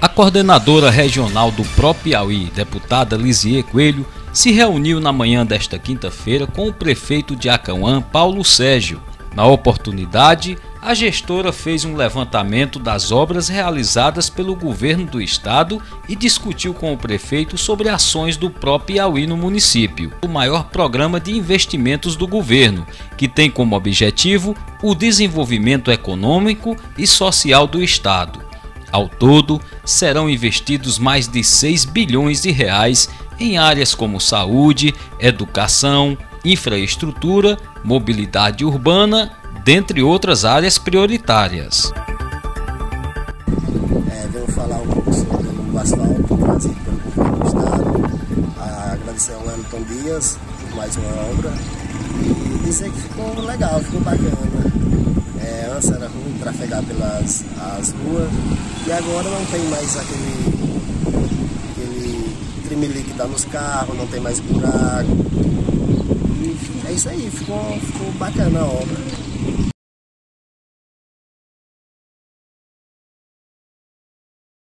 A coordenadora regional do Pro Piauí, deputada Lisier Coelho, se reuniu na manhã desta quinta-feira com o prefeito de Acauã, Paulo Sérgio. Na oportunidade, a gestora fez um levantamento das obras realizadas pelo governo do estado e discutiu com o prefeito sobre ações do próprio Piauí no município, o maior programa de investimentos do governo, que tem como objetivo o desenvolvimento econômico e social do estado. Ao todo, serão investidos mais de 6 bilhões de reais em áreas como saúde, educação, infraestrutura, mobilidade urbana dentre outras áreas prioritárias. É, venho falar um pouco sobre o asfalto trazido pelo Estado, agradecer ao Wellington Dias por mais uma obra e dizer que ficou legal, ficou bacana. É, antes era trafegar pelas as ruas e agora não tem mais aquele, aquele trimelique que dá nos carros, não tem mais buraco. E é isso aí, ficou, ficou bacana a obra.